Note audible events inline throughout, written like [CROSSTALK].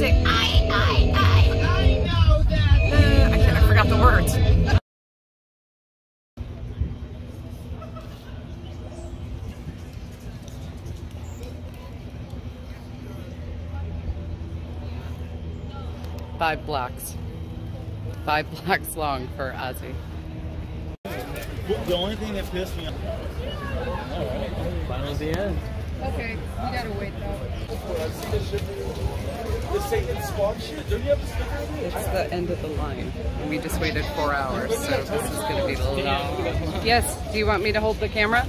Ozzy. I, I, I. I know that. Uh, I, can't, I forgot the words. Five blocks. Five [LAUGHS] blocks long for Ozzy. The only thing that pissed me off. Alright, finally the end. Okay, you gotta wait though. Satan Squad shit. Don't you have a? It's the end of the line. We just waited four hours, so this is gonna be long. Yes, do you want me to hold the camera?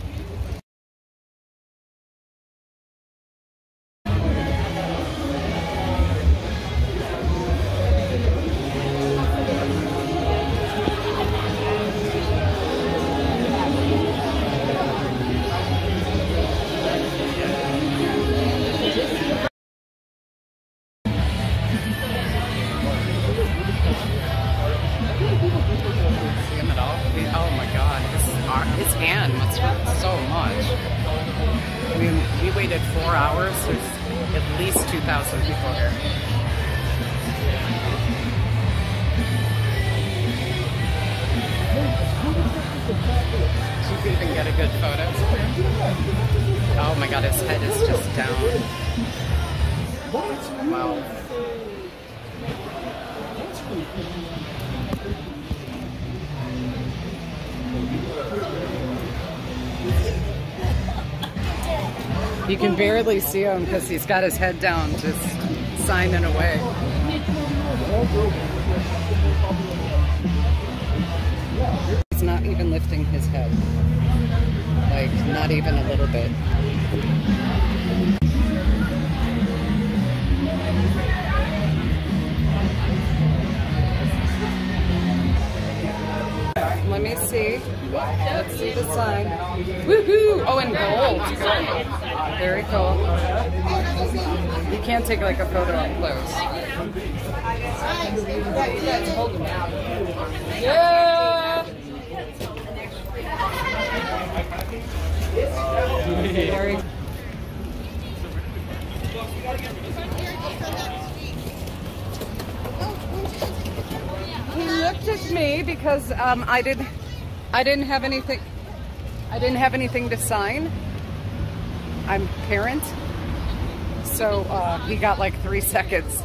Hurt so much. Mean, we waited four hours. There's at least 2,000 people here. You can even get a good photo. Oh my god, his head is just down. Wow. You can barely see him because he's got his head down, just signing away. He's not even lifting his head. Like, not even a little bit. Me see. Let's see the sign. Woohoo! Oh, in gold. Very cool. You can't take like a photo up close. Yeah! He looked at me because um, I didn't I didn't have anything I didn't have anything to sign. I'm parent. So uh, he got like three seconds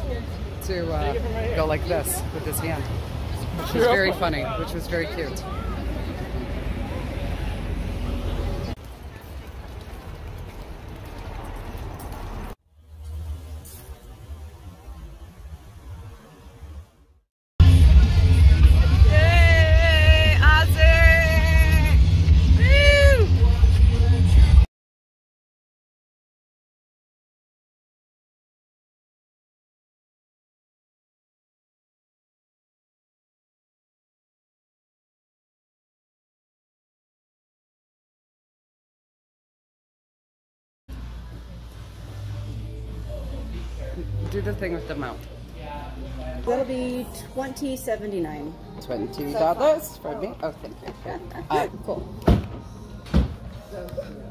to uh, go like this with his hand. Which was very funny, which was very cute. Do the thing with the mouth. That'll be twenty seventy nine. Twenty dollars for me. Oh, thank you. [LAUGHS] Uh, Cool.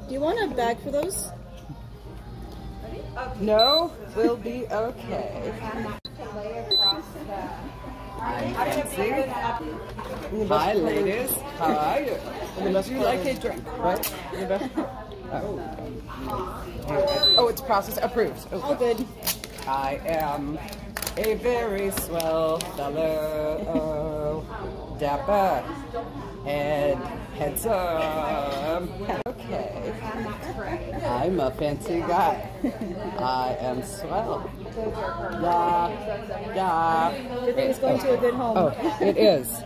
Do you want a bag for those? no, we'll be okay. I'm Nancy. Hi, ladies. How are you? Would you like a drink? What? Oh. oh, it's process approved. All good. I am a very swell fellow, dapper and handsome. Okay, I'm a fancy guy. I am swell. Yeah, yeah. Everything's going to a good home. Oh, it is.